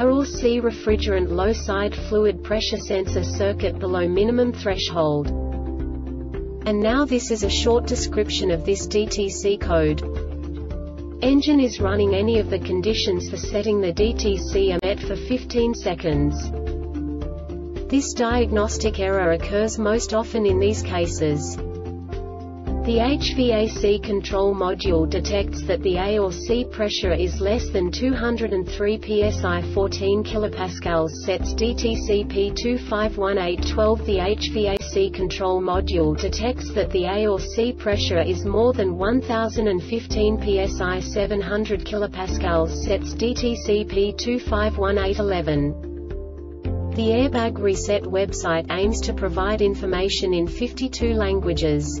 a or C refrigerant low side fluid pressure sensor circuit below minimum threshold. And now this is a short description of this DTC code. Engine is running any of the conditions for setting the DTC are met for 15 seconds. This diagnostic error occurs most often in these cases. The HVAC control module detects that the A or C pressure is less than 203 psi 14 kPa sets DTC P251812 The HVAC control module detects that the A or C pressure is more than 1015 psi 700 kPa sets DTC P251811 The Airbag Reset website aims to provide information in 52 languages.